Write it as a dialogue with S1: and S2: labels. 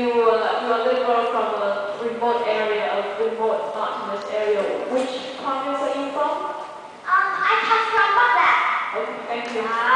S1: you you are a from a remote area, a remote mountainous area, which province are you from?
S2: Um, I come from Bac Giang.
S1: Okay, thank you. Uh,